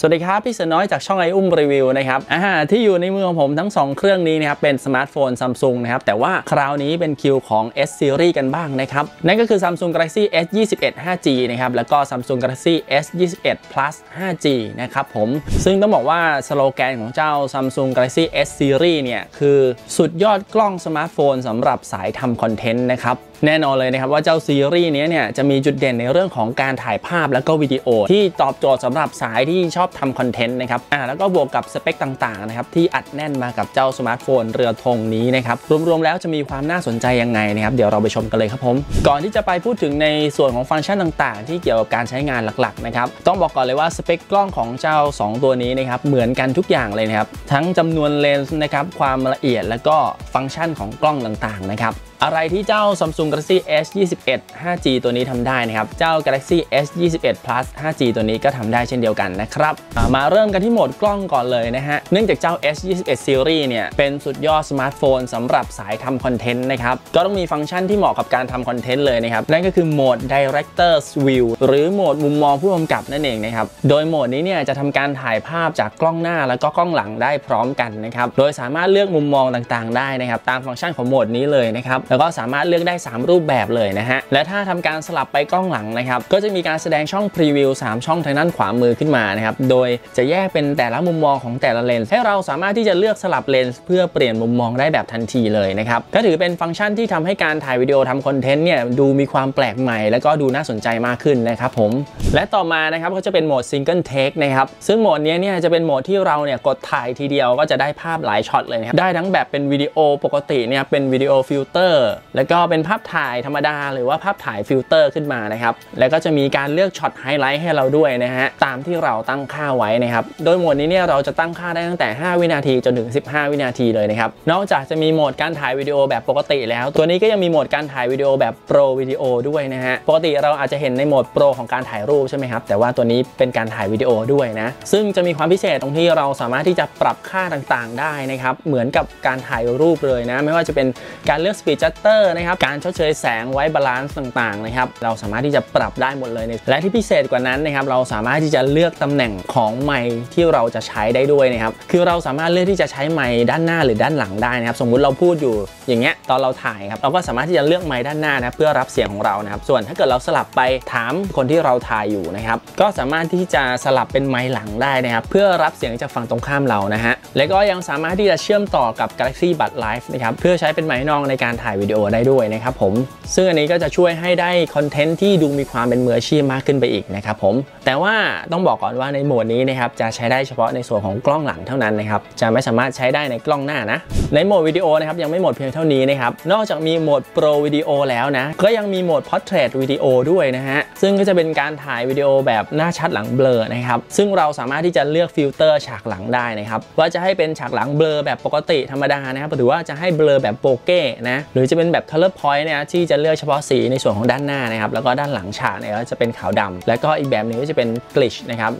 สวัสดีครับ พี่เสือน้อยจากช่องไออุ้มรีวิวนะครับอ่าที่อยู่ในมือของผมทั้ง 2 เครื่องนี้นะครับเป็นสมาร์ทโฟนซัมซุงนะครับแต่ว่าคราวนี้เป็นคิวของ S Series กันบ้างนะครับ นั่นก็คือ Samsung Galaxy S 21 5G นะครับแล้วก็ Samsung Galaxy S 21 Plus 5G นะครับผมซึ่งต้องบอกว่าสโลแกนของเจ้า Samsung Galaxy S Series เนี่ยคือสุดยอดกล้องสมาร์ทโฟนสำหรับสายทำคอนเทนต์นะครับ แน่นอนเลยนะครับว่าเจ้าซีรีส์นี้เนี่ยจะมีจุดเด่นในเรื่องของการถ่ายภาพแล้วก็วิดีโอ ที่ตอบโจทย์สำหรับสายที่ชอบทำคอนเทนต์นะครับอ่าแล้วก็บวกกับสเปคต่างๆนะครับที่อัดแน่นมากับเจ้าสมาร์ทโฟนเรือธงนี้นะครับรวมๆแล้วจะมีความน่าสนใจยังไงนะครับเดี๋ยวเราไปชมกันเลยครับผม ก่อนที่จะไปพูดถึงในส่วนของฟังก์ชันต่างๆ ที่เกี่ยวกับการใช้งานหลักๆนะครับต้องบอกก่อนเลยว่าสเปคกล้องของเจ้า 2 ตัวนี้นะครับเหมือนกันทุกอย่างเลยนะครับทั้งจำนวนเลนส์นะครับความละเอียดแล้วก็ฟังก์ชันของกล้องต่างๆนะครับ อะไรที่เจ้า Samsung Galaxy S 21 5G ตัวนี้ทำได้นะครับ เจ้า Galaxy S 21 Plus 5G ตัวนี้ก็ทำได้เช่นเดียวกันนะครับ มาเริ่มกันที่โหมดกล้องก่อนเลยนะฮะ เนื่องจากเจ้า S 21 Series เนี่ย เป็นสุดยอดสมาร์ทโฟนสำหรับสายทำคอนเทนต์นะครับ ก็ต้องมีฟังก์ชันที่เหมาะกับการทำคอนเทนต์เลยนะครับ นั่นก็คือโหมด Director's View หรือโหมดมุมมองผู้กำกับนั่นเองนะครับ โดยโหมดนี้เนี่ยจะทำการถ่ายภาพจากกล้องหน้าแล้วก็กล้องหลังได้พร้อมกันนะครับ โดยสามารถเลือกมุมมองต่างๆ ได้นะครับ ตามฟังก์ชันของโหมดนี้เลยนะครับแล้วก็สามารถเลือกได้ 3 รูปแบบเลยนะฮะ และถ้าทำการสลับไปกล้องหลังนะครับ ก็จะมีการแสดงช่อง preview 3ช่องทางด้านขวามือขึ้นมานะครับ โดยจะแยกเป็นแต่ละมุมมองของแต่ละเลนส์ให้เราสามารถที่จะเลือกสลับเลนส์เพื่อเปลี่ยนมุมมองได้แบบทันทีเลยนะครับ ก็ถือเป็นฟังก์ชันที่ทำให้การถ่ายวิดีโอทำคอนเทนต์เนี่ยดูมีความแปลกใหม่ และก็ดูน่าสนใจมากขึ้นนะครับผม และต่อมานะครับก็จะเป็นโหมด Single Take นะครับ ซึ่งโหมดนี้เนี่ยจะเป็นโหมดที่เราเนี่ยกดถ่ายทีเดียวก็จะได้ภาพหลายช็อตเลยนะครับ ได้ทั้งแบบเป็นวิดีโอปกติเนี่ยเป็นวิดีโอฟิลเตอร์แล้วก็เป็นภาพถ่ายธรรมดา หรือว่าภาพถ่ายฟิลเตอร์ขึ้นมานะครับ แล้วก็จะมีการเลือกช็อตไฮไลท์ให้เราด้วยนะฮะ ตามที่เราตั้งค่าไว้นะครับ โดยโหมดนี้เนี่ยเราจะตั้งค่าได้ตั้งแต่ 5 วินาทีจนถึง 15 วินาทีเลยนะครับ นอกจากจะมีโหมดการถ่ายวิดีโอแบบปกติแล้ว ตัวนี้ก็ยังมีโหมดการถ่ายวิดีโอแบบ Pro Videoด้วยนะฮะ ปกติเราอาจจะเห็นในโหมด Pro ของการถ่ายรูปใช่ไหมครับ แต่ว่าตัวนี้เป็นการถ่ายวิดีโอด้วยนะ ซึ่งจะมีความพิเศษตรงที่เราสามารถที่จะปรับค่าต่างๆ ได้นะครับ เหมือนกับการถ่ายรูปเลยนะ ไม่ว่าจะเป็นการเลือก speed shutter นะครับการชดเชยแสง white balance ต่างๆนะครับเราสามารถที่จะปรับได้หมดเลยและที่พิเศษกว่านั้นนะครับเราสามารถที่จะเลือกตำแหน่งของไมค์ที่เราจะใช้ได้ด้วยนะครับคือเราสามารถเลือกที่จะใช้ไมค์ด้านหน้าหรือด้านหลังได้นะครับสมมุติเราพูดอยู่อย่างเงี้ยตอนเราถ่ายครับเราก็สามารถที่จะเลือกไมค์ด้านหน้านะเพื่อรับเสียงของเรานะครับส่วนถ้าเกิดเราสลับไปถามคนที่เราถ่ายอยู่นะครับก็สามารถที่จะสลับเป็นไมค์หลังได้นะครับเพื่อรับเสียงจากฝั่งตรงข้ามเรานะฮะและก็ยังสามารถที่จะเชื่อมต่อกับ Galaxy Buds Live นะครับเพื่อใช้เป็นไมค์นองในการถ่ายวิดีโอได้ด้วยนะครับผม ซึ่งอันนี้ก็จะช่วยให้ได้คอนเทนต์ที่ดูมีความเป็นมืออาชีพมากขึ้นไปอีกนะครับผม แต่ว่าต้องบอกก่อนว่าในโหมดนี้นะครับจะใช้ได้เฉพาะในส่วนของกล้องหลังเท่านั้นนะครับ จะไม่สามารถใช้ได้ในกล้องหน้านะ ในโหมดวิดีโอนะครับยังไม่หมดเพียงเท่านี้นะครับ นอกจากมีโหมด Pro Video แล้วนะ ก็ยังมีโหมด Portrait วิดีโอด้วยนะฮะ ซึ่งก็จะเป็นการถ่ายวิดีโอแบบหน้าชัดหลังเบลอนะครับ ซึ่งเราสามารถที่จะเลือกฟิลเตอร์ฉากหลังได้นะครับ ว่าจะให้เป็นฉากหลังเบลอแบบปกติธรรมดานะครับ หรือว่าจะให้เบลอแบบ bokeh นะ หรือจะเป็นแบบ color point นะที่จะเลือกเฉพาะสีในส่วนของด้านหน้านะครับ แล้วก็ด้านหลังฉากเนี่ยก็จะเป็นขาวดำแล้วก็อีกแบบหนึ่งก็จะเป็น glitch นะครับ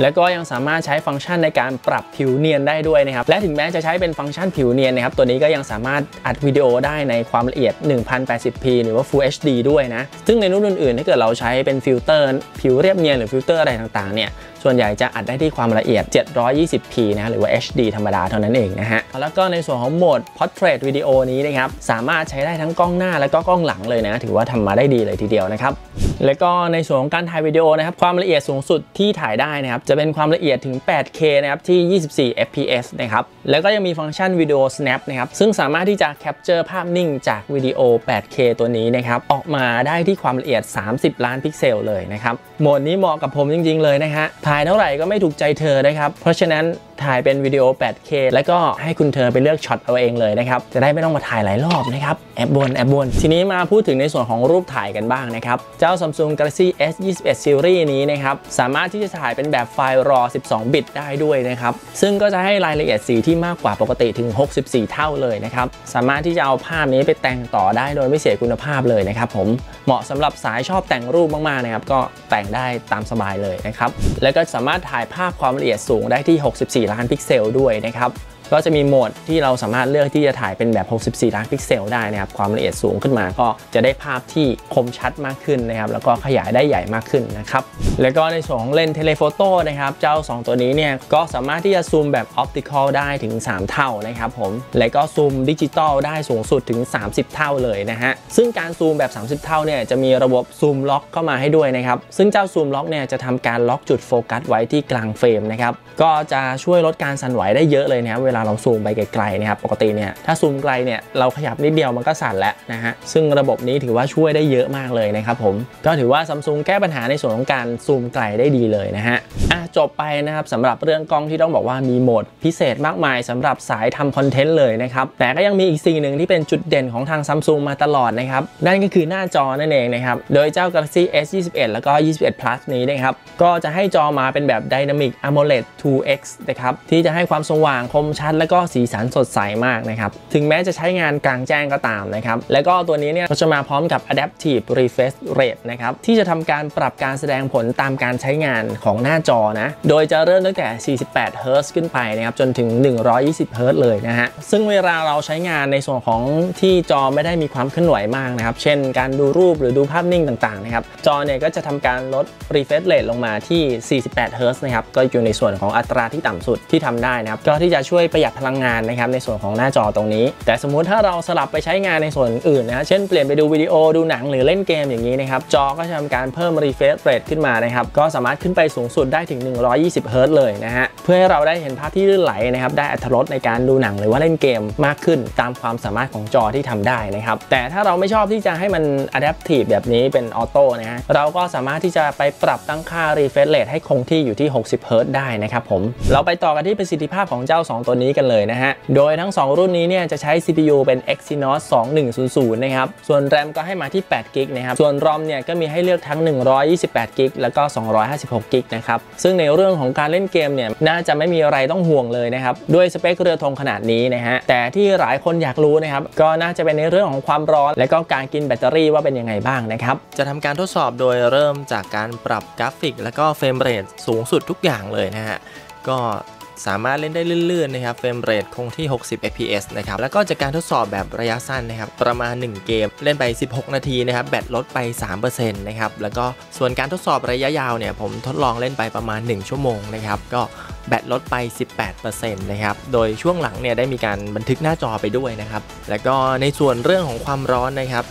แล้วก็ยังสามารถใช้ฟังก์ชันในการปรับผิวเนียนได้ด้วยนะครับ และถึงแม้จะใช้เป็นฟังก์ชันผิวเนียนนะครับ ตัวนี้ก็ยังสามารถอัดวิดีโอได้ในความละเอียด 1080p หรือว่า Full HD ด้วยนะ ซึ่งในรุ่นอื่นๆ ถ้าเกิดเราใช้เป็นฟิลเตอร์ผิวเรียบเนียนหรือฟิลเตอร์อะไรต่างๆ เนี่ย ส่วนใหญ่จะอัดได้ที่ความละเอียด 720p นะ หรือว่า HD ธรรมดาเท่านั้นเองนะฮะ แล้วก็ในส่วนของโหมด Portrait วิดีโอนี้นะครับสามารถใช้ได้ทั้งกล้องหน้าและก็กล้องหลังเลยนะ ถือว่าทำมาได้ดีเลยทีเดียวนะครับแล้วก็ในส่วนของการถ่ายวิดีโอนะครับความละเอียดสูงสุดที่ถ่ายได้นะครับจะเป็นความละเอียดถึง 8K นะครับที่ 24 fps นะครับแล้วก็ยังมีฟังก์ชันวิดีโอ snap นะครับซึ่งสามารถที่จะ capture ภาพนิ่งจากวิดีโอ 8K ตัวนี้นะครับออกมาได้ที่ความละเอียด 30 ล้านพิกเซลเลยนะครับ โหมดนี้เหมาะกับผมจริง ๆ เลยนะฮะ ถ่ายเท่าไหร่ก็ไม่ถูกใจเธอนะครับ เพราะฉะนั้นถ่ายเป็นวิดีโอ 8K แล้วก็ให้คุณเธอไปเลือกช็อตเอาเองเลยนะครับ จะได้ไม่ต้องมาถ่ายหลายรอบนะครับ แอบบ่นแอบบ่น ทีนี้มาพูดถึงในส่วนของรูปถ่ายกันบ้างนะครับ เจ้า Samsung Galaxy S 21 Series นี้นะครับ สามารถที่จะถ่ายเป็นแบบไฟล์ RAW 12 บิตได้ด้วยนะครับ ซึ่งก็จะให้รายละเอียดสีที่มากกว่าปกติถึง 64 เท่าเลยนะครับ สามารถที่จะเอาภาพนี้ไปแต่งต่อได้โดยไม่เสียคุณภาพเลยนะครับผม เหมาะสำหรับสายชอบแต่งรูปมากๆนะครับ ก็แต่งได้ตามสบายเลยนะครับ แล้วก็สามารถถ่ายภาพความละเอียดสูงได้ที่ 64 ล้านพิกเซลด้วยนะครับ ก็จะมีโหมดที่เราสามารถเลือกที่จะถ่ายเป็นแบบ 64 ล้านพิกเซลได้นะครับ ความละเอียดสูงขึ้นมาก็จะได้ภาพที่คมชัดมากขึ้นนะครับ แล้วก็ขยายได้ใหญ่มากขึ้นนะครับ แล้วก็ในส่วนของเลนส์ telephoto นะครับ เจ้า 2 ตัวนี้เนี่ยก็สามารถที่จะซูมแบบ optical ได้ถึง 3 เท่านะครับผม และก็ซูมดิจิตอลได้สูงสุดถึง 30 เท่าเลยนะฮะ ซึ่งการซูมแบบ 30 เท่าเนี่ยจะมีระบบ Zoom Lock เข้ามาให้ด้วยนะครับ ซึ่งเจ้า Zoom Lock เนี่ยจะทำการล็อกจุดโฟกัสไว้ที่กลางเฟรมนะครับ ก็จะช่วยลดการสั่นไหวได้เยอะเลยนะครับเวลาเราซูมไปไกลๆนะครับปกติเนี่ยถ้าซูมไกลเนี่ยเราขยับนิดเดียวมันก็สั่นแล้วนะฮะซึ่งระบบนี้ถือว่าช่วยได้เยอะมากเลยนะครับผมก็ถือว่าซัมซุงแก้ปัญหาในส่วนของการซูมไกลได้ดีเลยนะฮะอะจบไปนะครับสำหรับเรื่องกล้องที่ต้องบอกว่ามีโหมดพิเศษมากมายสำหรับสายทำคอนเทนต์เลยนะครับแต่ก็ยังมีอีกสิ่งหนึ่งที่เป็นจุดเด่นของทางซัมซุงมาตลอดนะครับนั่นก็คือหน้าจอนั่นเองนะครับโดยเจ้า Galaxy S 21แล้วก็ 21 Plus นี้นะครับก็จะให้จอมาเป็นแบบ Dynamic AMOLED 2X นะครับที่จะให้ความสว่างคมชัดและก็สีสันสดใสมากนะครับ ถึงแม้จะใช้งานกลางแจ้งก็ตามนะครับ แล้วก็ตัวนี้เนี่ยก็จะมาพร้อมกับ Adaptive Refresh Rate นะครับที่จะทำการปรับการแสดงผลตามการใช้งานของหน้าจอนะ โดยจะเริ่มตั้งแต่ 48 Hz ขึ้นไปนะครับจนถึง 120 Hz เลยนะฮะ ซึ่งเวลาเราใช้งานในส่วนของที่จอไม่ได้มีความเคลื่อนไหวมากนะครับ เช่นการดูรูปหรือดูภาพนิ่งต่างๆนะครับ จอเนี่ยก็จะทำการลด refresh rate ลงมาที่ 48 Hz นะครับ ก็อยู่ในส่วนของอัตราที่ต่ำสุดที่ทำได้นะครับ ก็ที่จะช่วยประหยัดพลังงานนะครับในส่วนของหน้าจอตรงนี้ แต่สมมุติถ้าเราสลับไปใช้งานในส่วนอื่นนะเช่นเปลี่ยนไปดูวิดีโอดูหนังหรือเล่นเกมอย่างนี้นะครับจอก็จะทำการเพิ่ม refresh rate ขึ้นมานะครับก็สามารถขึ้นไปสูงสุดได้ถึง 120 Hz เลยนะฮะเพื่อให้เราได้เห็นภาพที่ลื่นไหลนะครับได้อัตรสในการดูหนังหรือว่าเล่นเกมมากขึ้นตามความสามารถของจอที่ทำได้นะครับแต่ถ้าเราไม่ชอบที่จะให้มัน adaptive แบบนี้เป็นออโต้นะฮะเราก็สามารถที่จะไปปรับตั้งค่า refresh rate ให้คงที่อยู่ที่ 60 Hz ได้นะครับผมเราไปต่อกันที่ประสิทธิภาพของเจ้า 2 ตัวนี้กันเลยนะฮะ โดยทั้ง 2 รุ่นนี้เนี่ยจะใช้ CPU เป็น Exynos 2100 นะครับ ส่วน RAM ก็ให้มาที่ 8 GB นะครับ ส่วน ROM เนี่ยก็มีให้เลือกทั้ง 128 GB แล้วก็ 256 GB นะครับ ซึ่งในเรื่องของการเล่นเกมเนี่ยน่าจะไม่มีอะไรต้องห่วงเลยนะครับ ด้วยสเปคเรือธงขนาดนี้นะฮะ แต่ที่หลายคนอยากรู้นะครับ ก็น่าจะเป็นในเรื่องของความร้อน และก็การกินแบตเตอรี่ว่าเป็นยังไงบ้างนะครับ จะทำการทดสอบโดยเริ่มจากการปรับกราฟิก และก็ frame rate สูงสุดทุกอย่างเลยนะฮะ ก็ สามารถเล่นได้ลื่นๆนะครับเฟรมเรทคงที่ 60 fps นะครับแล้วก็จากการทดสอบแบบระยะสั้นนะครับประมาณ 1 เกม เล่นไป 16 นาทีนะครับแบตลดไป 3%นะครับแล้วก็ส่วนการทดสอบระยะยาวเนี่ยผมทดลองเล่นไปประมาณ 1 ชั่วโมงนะครับก็แบตลดไป 18%นะครับ โดยช่วงหลังเนี่ยได้มีการบันทึกหน้าจอไปด้วยนะครับ แล้วก็ในส่วนเรื่องของความร้อนนะครับ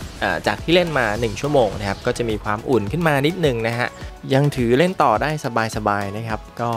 จากที่เล่นมา 1 ชั่วโมงนะครับ ก็จะมีความอุ่นขึ้นมานิดนึงนะฮะ ยังถือเล่นต่อได้สบายๆนะครับ ก็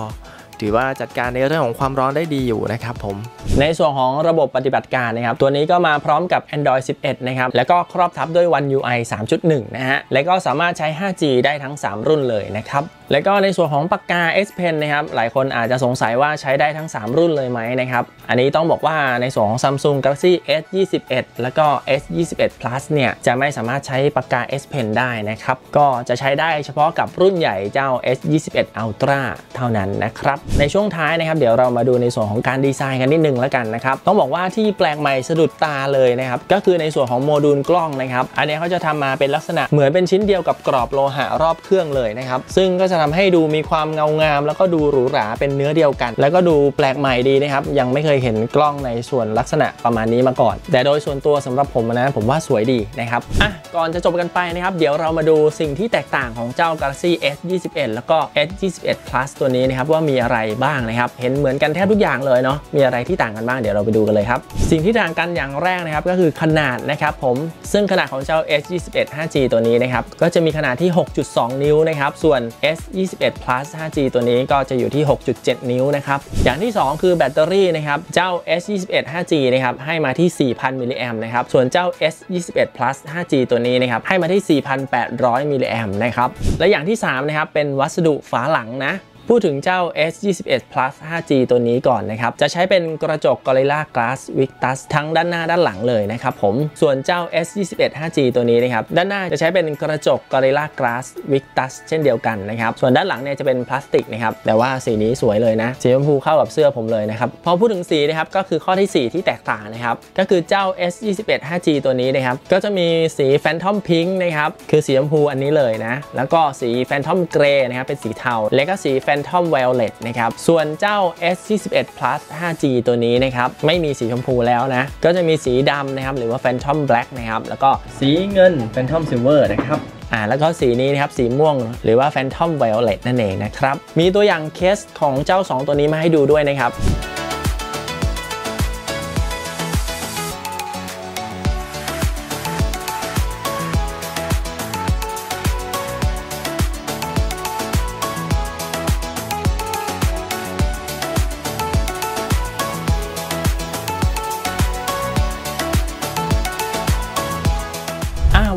ถือว่าจัดการในเรื่องของความร้อนได้ดีอยู่นะครับผม ในส่วนของระบบปฏิบัติการนะครับ ตัวนี้ก็มาพร้อมกับ Android 11 นะครับ แล้วก็ครอบทับด้วย One UI 3.1 นะฮะ แล้วก็สามารถใช้ 5G ได้ทั้ง 3 รุ่นเลยนะครับ แล้วก็ในส่วนของปากกา S Pen นะครับ หลายคนอาจจะสงสัยว่าใช้ได้ทั้ง 3 รุ่นเลยไหมนะครับ อันนี้ต้องบอกว่าในส่วนของ Samsung Galaxy S 21แล้วก็ S 21 Plus เนี่ย จะไม่สามารถใช้ปากกา S Pen ได้นะครับ ก็จะใช้ได้เฉพาะกับรุ่นใหญ่เจ้า S 21 Ultra เท่านั้นนะครับในช่วงท้ายนะครับเดี๋ยวเรามาดูในส่วนของการดีไซน์กันนิดนึงแล้วกันนะครับต้องบอกว่าที่แปลกใหม่สะดุดตาเลยนะครับก็คือในส่วนของโมดูลกล้องนะครับอันนี้เขาจะทำมาเป็นลักษณะเหมือนเป็นชิ้นเดียวกับกรอบโลหะรอบเครื่องเลยนะครับซึ่งก็จะทำให้ดูมีความเงางาม แล้วก็ดูหรูหราเป็นเนื้อเดียวกัน แล้วก็ดูแปลกใหม่ดีนะครับยังไม่เคยเห็นกล้องในส่วนลักษณะประมาณนี้มาก่อน แต่โดยส่วนตัวสำหรับผมนะผมว่าสวยดีนะครับอะก่อนจะจบกันไปนะครับเดี๋ยวเรามาดูสิ่งที่แตกต่างของเจ้า Galaxy S 21 แล้วก็ S 21 Plus ตัวนี้นะครับว่ามีอะไรบ้างนะครับ เห็นเหมือนกันแทบทุกอย่างเลยเนาะมีอะไรที่ต่างกันบ้างเดี๋ยวเราไปดูกันเลยครับ สิ่งที่ต่างกันอย่างแรกนะครับก็คือขนาดนะครับผมซึ่งขนาดของเจ้า S 21 5G ตัวนี้นะครับก็จะมีขนาดที่ 6.2 นิ้วนะครับส่วน S 21 Plus 5G ตัวนี้ก็จะอยู่ที่ 6.7 นิ้วนะครับอย่างที่ 2 คือแบตเตอรี่นะครับเจ้า S 21 5G นะครับให้มาที่ 4,000 มิลลิแอมนะครับส่วนเจ้า S 21 Plus 5G ตัวนี้นะครับให้มาที่ 4,800 มิลลิแอมนะครับและอย่างที่3นะครับเป็นวัสดุฝาหลังนะ พูดถึงเจ้า S21 Plus 5G ตัวนี้ก่อนนะครับ จะใช้เป็นกระจก Gorilla Glass Victus ทั้งด้านหน้าด้านหลังเลยนะครับผม ส่วนเจ้า S21 5G ตัวนี้นะครับ ด้านหน้าจะใช้เป็นกระจก Gorilla Glass Victus เช่นเดียวกันนะครับ ส่วนด้านหลังเนี่ยจะเป็นพลาสติกนะครับ แต่ว่าสีนี้สวยเลยนะ สีชมพูเข้ากับเสื้อผมเลยนะครับ พอพูดถึงสีนะครับ ก็คือข้อที่ 4 ที่แตกต่างนะครับ ก็คือเจ้า S21 5G ตัวนี้นะครับ ก็จะมีสี Phantom Pink นะครับ คือสีชมพูอันนี้เลยนะ แล้วก็สี Phantom Grey นะครับ เป็นสีเทา และก็สี p Phantom Violet นะครับ ส่วนเจ้า S21 Plus 5G ตัวนี้นะครับ ไม่มีสีชมพูแล้วนะ ก็จะมีสีดำนะครับ หรือว่า Phantom Black นะครับ แล้วก็สีเงิน Phantom Silver นะครับอ่าแล้วก็สีนี้นะครับสีม่วงหรือว่า Phantom Violet นั่นเองนะครับ มีตัวอย่างเคสของเจ้า 2 ตัวนี้มาให้ดูด้วยนะครับ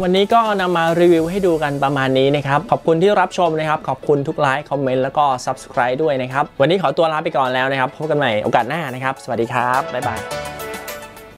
วันนี้ก็นำมารีวิวให้ดูกันประมาณนี้นะครับ ขอบคุณที่รับชมนะครับ ขอบคุณทุกไลค์ คอมเมนต์ แล้วก็ Subscribe ด้วยนะครับ วันนี้ขอตัวลาไปก่อนแล้วนะครับ พบกันใหม่โอกาสหน้านะครับ สวัสดีครับ บ๊ายบาย